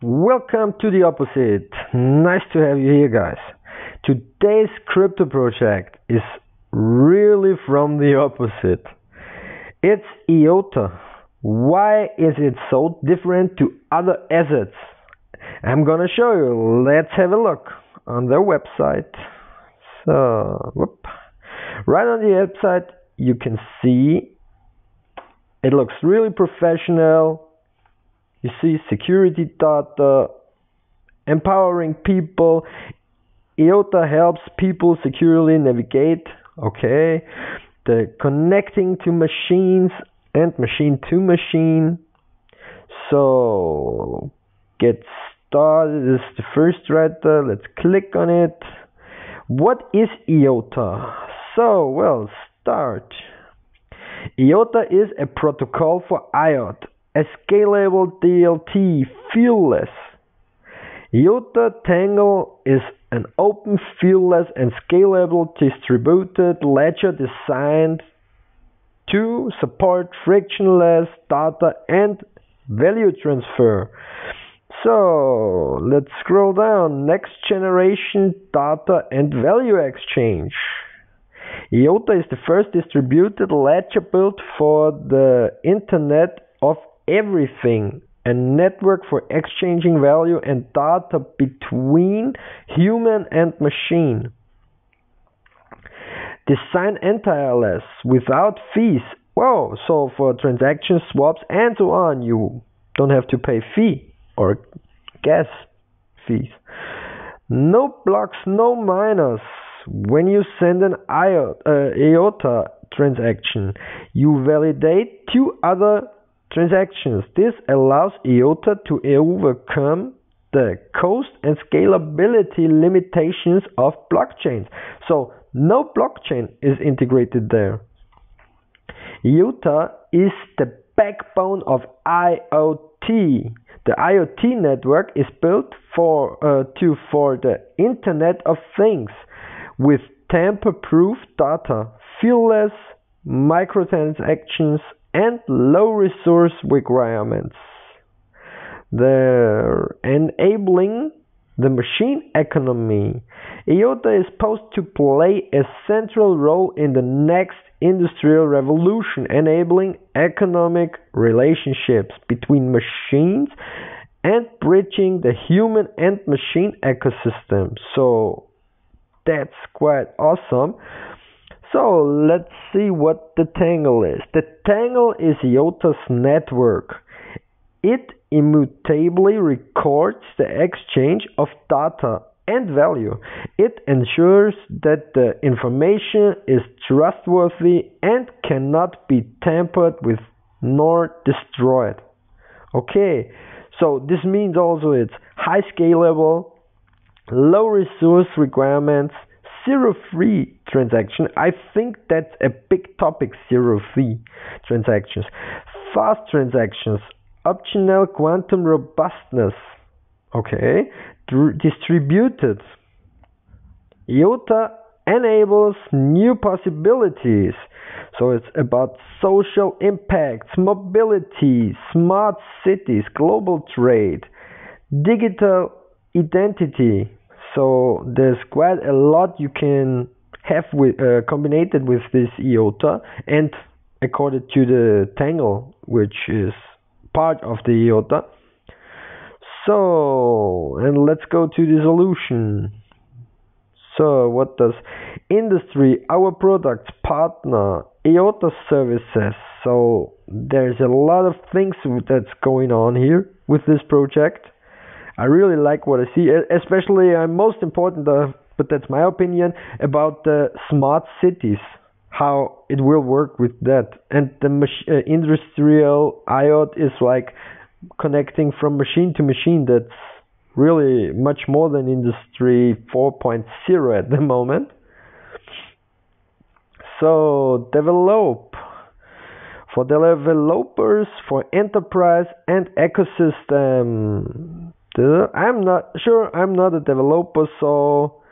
Welcome to the opposite. Nice to have you here, guys. Today's crypto project is really from the opposite. It's IOTA. Why is it so different to other assets? I'm gonna show you. Let's have a look on their website. So, whoop. right on the website, you can see it looks really professional you see security data, empowering people. IOTA helps people securely navigate. Okay. The connecting to machines and machine to machine. So get started this is the first writer. Let's click on it. What is IOTA? So, well, start. IOTA is a protocol for IOT, scalable DLT feeless. IOTA Tangle is an open, feeless, and scalable distributed ledger designed to support frictionless data and value transfer. So let's scroll down. Next generation data and value exchange. IOTA is the first distributed ledger built for the Internet of everything a network for exchanging value and data between human and machine. Design entirely without fees. Whoa, so for transactions, swaps, and so on, you don't have to pay fee or gas fees. No blocks, no miners. When you send an IOTA, uh, IOTA transaction, you validate two other transactions. This allows IOTA to overcome the cost and scalability limitations of blockchains. So no blockchain is integrated there. IOTA is the backbone of IoT. The IoT network is built for uh, to for the Internet of Things with tamper-proof data, feeless microtransactions, and low resource requirements. They're enabling the machine economy. IOTA is supposed to play a central role in the next industrial revolution, enabling economic relationships between machines and bridging the human and machine ecosystem. So that's quite awesome. So let's see what the Tangle is. The Tangle is IOTA's network. It immutably records the exchange of data and value. It ensures that the information is trustworthy and cannot be tampered with nor destroyed. Okay, so this means also it's high scalable, low resource requirements, zero fee transaction. I think that's a big topic, zero fee transactions. Fast transactions, optional quantum robustness. Okay, distributed. IOTA enables new possibilities. So it's about social impacts, mobility, smart cities, global trade, digital identity, so there's quite a lot you can have with uh, combined with this IOTA and according to the Tangle, which is part of the IOTA. So, and let's go to the solution. So, what does industry, our products, partner, IOTA services? So, there's a lot of things that's going on here with this project. I really like what I see, especially uh, most important, uh, but that's my opinion about the smart cities, how it will work with that, and the mach- uh, industrial IoT is like connecting from machine to machine. That's really much more than Industry 4.0 at the moment. So develop for developers, for enterprise and ecosystem I'm not sure I'm not a developer, so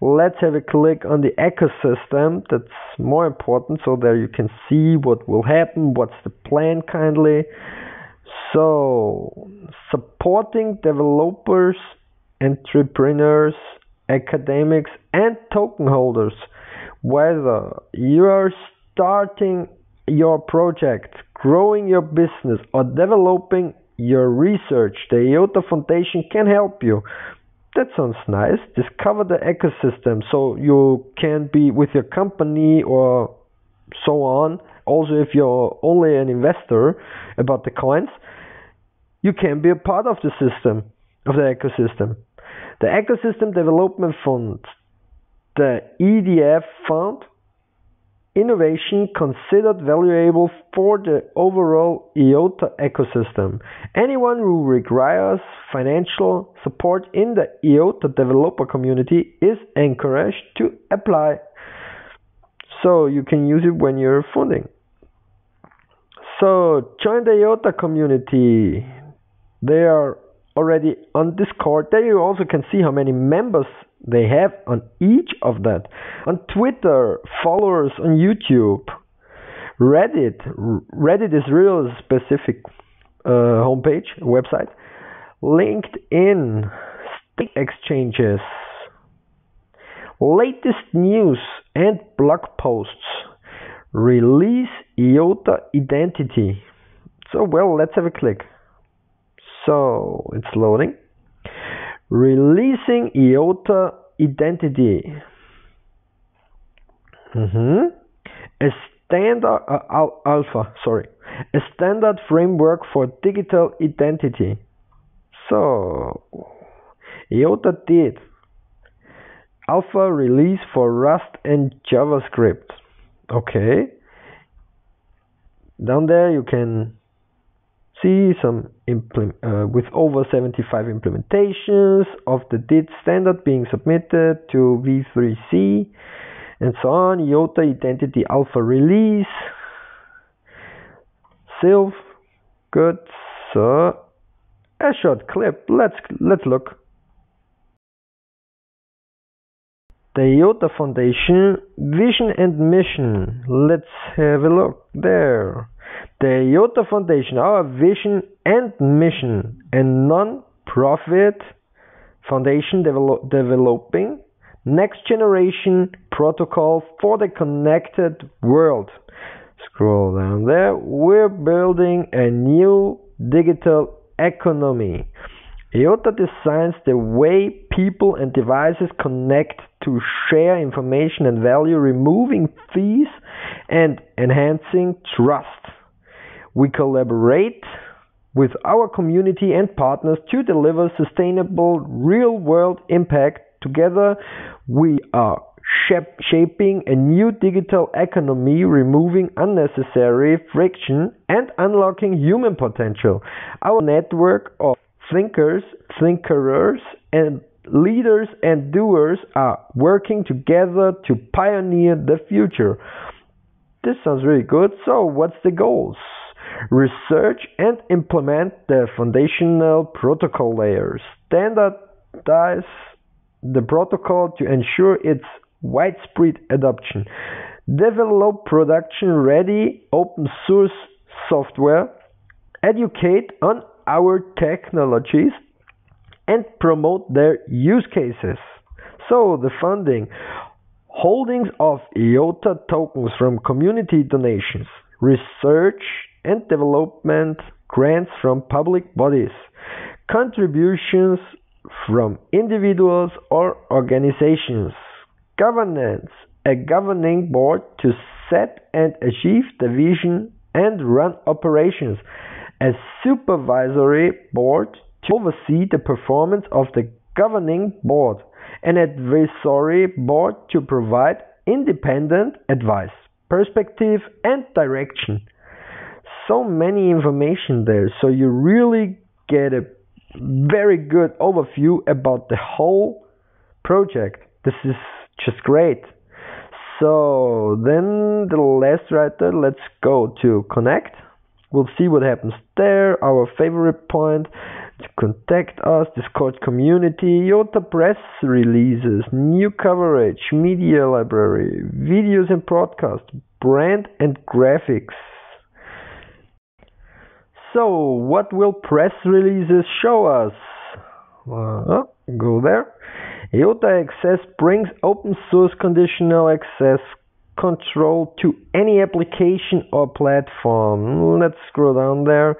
let's have a click on the ecosystem. That's more important, so there you can see what will happen, what's the plan kindly. So, supporting developers, entrepreneurs, academics, and token holders, whether you are starting your project, growing your business, or developing your research, the IOTA Foundation can help you. That sounds nice. Discover the ecosystem so you can be with your company or so on. Also, if you're only an investor about the coins, you can be a part of the system, of the ecosystem. The Ecosystem Development Fund, the EDF Fund, innovation considered valuable for the overall IOTA ecosystem. Anyone who requires financial support in the IOTA developer community is encouraged to apply. So you can use it when you're funding. So join the IOTA community. They are already on Discord. There you also can see how many members they have on each of that. On Twitter, followers on YouTube, Reddit. Reddit is real specific uh, homepage, website. LinkedIn, stick exchanges, latest news and blog posts. Release IOTA identity. So, well, let's have a click. So, it's loading. Releasing IOTA identity. Mm-hmm. A standard uh, al- alpha, sorry, a standard framework for digital identity. So, IOTA did alpha release for Rust and JavaScript. Okay. Down there you can see some uh, with over 75 implementations of the DID standard being submitted to V3C and so on. IOTA Identity Alpha release. Sylph. Good. So a short clip. Let's let's look. The IOTA Foundation vision and mission. Let's have a look there. The IOTA Foundation, our vision and mission, a non-profit foundation develop, developing next generation protocol for the connected world. Scroll down there. We're building a new digital economy. IOTA designs the way people and devices connect to share information and value, removing fees and enhancing trust. We collaborate with our community and partners to deliver sustainable real world impact. Together, we are shaping a new digital economy, removing unnecessary friction and unlocking human potential. Our network of thinkers, thinkers, and leaders and doers are working together to pioneer the future. This sounds really good. So, what's the goals? Research and implement the foundational protocol layers. Standardize the protocol to ensure its widespread adoption. Develop production ready open source software. Educate on our technologies and promote their use cases. So, the funding holdings of IOTA tokens from community donations, research and development grants from public bodies, contributions from individuals or organizations, governance, a governing board to set and achieve the vision and run operations, a supervisory board to oversee the performance of the governing board, an advisory board to provide independent advice, perspective, and direction. So many information there, so you really get a very good overview about the whole project. This is just great. So then the last there, let's go to connect. We'll see what happens there. Our favorite point to contact us, Discord community, IOTA press releases, new coverage, media library, videos and broadcast, brand and graphics. So, what will press releases show us? Uh, go there. IOTA Access brings open source conditional access control to any application or platform. Let's scroll down there.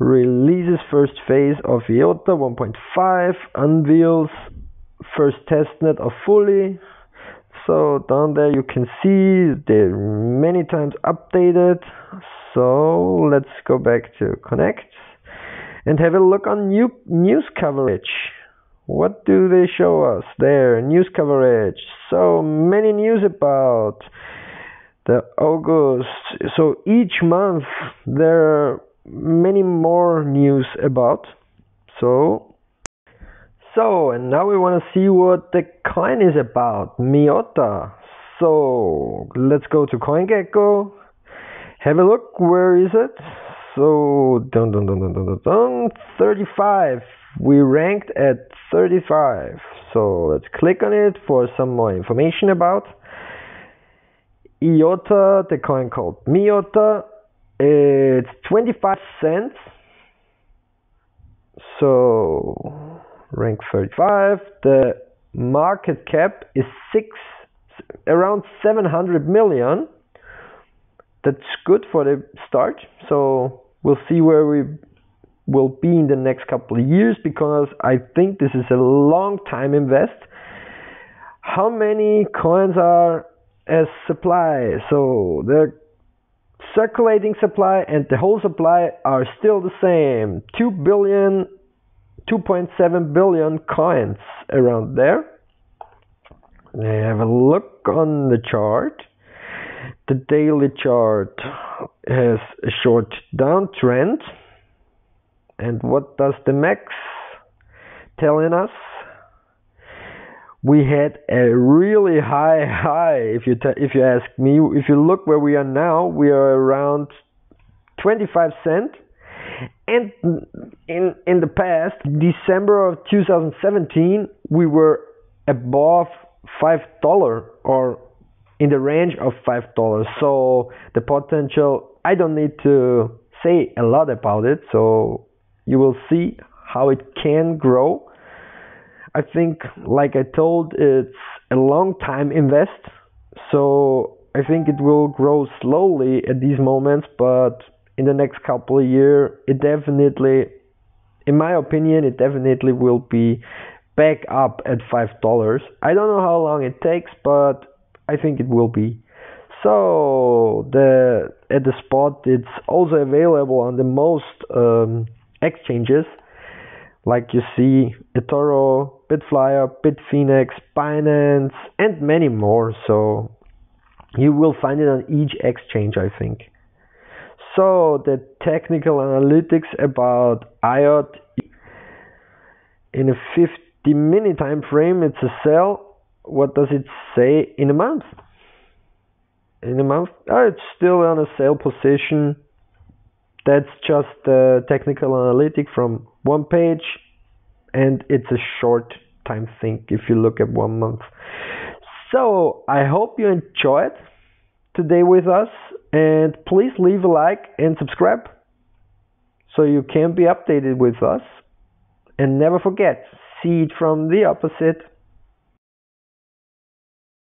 Releases first phase of IOTA 1.5, unveils first testnet of fully. So down there you can see they're many times updated. So let's go back to connect and have a look on new news coverage. What do they show us there? News coverage. So many news about the August. So each month there are many more news about. So so and now we want to see what the coin is about. Miota. So let's go to CoinGecko. Have a look. Where is it? So dun dun dun dun dun dun, dun 35 we ranked at 35 so let's click on it for some more information about IOTA the coin called MIOTA it's 25 cents so rank 35 the market cap is 6 around 700 million that's good for the start so we'll see where we will be in the next couple of years because I think this is a long time invest. How many coins are as supply? So the circulating supply and the whole supply are still the same. 2 billion 2.7 billion coins around there. Have a look on the chart. The daily chart has a short downtrend and what does the max telling us? We had a really high high. If you if you ask me, if you look where we are now, we are around 25 cent. And in in the past, December of 2017, we were above five dollar or in the range of five dollars. So the potential, I don't need to say a lot about it. So you will see how it can grow. I think, like I told, it's a long time invest, so I think it will grow slowly at these moments, but in the next couple of years, it definitely, in my opinion, it definitely will be back up at five dollars. I don't know how long it takes, but I think it will be. So the at the spot, it's also available on the most um, exchanges like you see eToro, Bitflyer, Bitfinex, Binance, and many more. So you will find it on each exchange, I think. So the technical analytics about IOT in a 50 minute time frame, it's a sell. What does it say in a month? In a month, oh, it's still on a sell position that's just the technical analytic from one page, and it's a short time thing if you look at one month. So I hope you enjoyed today with us, and please leave a like and subscribe so you can be updated with us. And never forget, see it from the opposite.